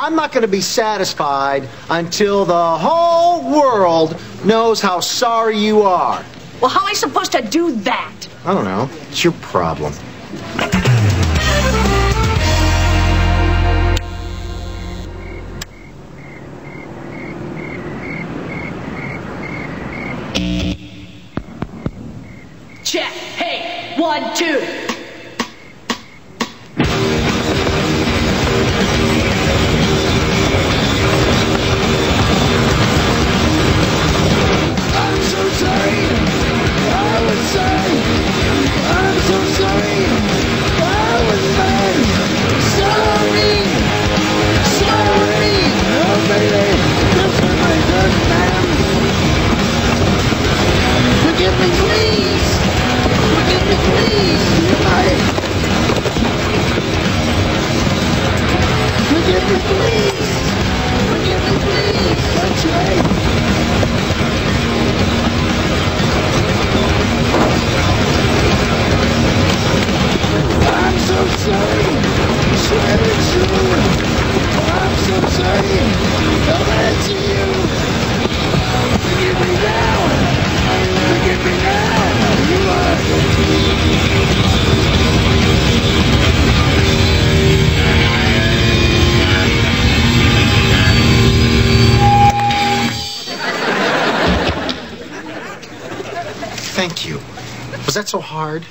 I'm not going to be satisfied until the whole world knows how sorry you are. Well, how am I supposed to do that? I don't know. It's your problem. Check. Hey, one, two. Forgive Thank you. Was that so hard?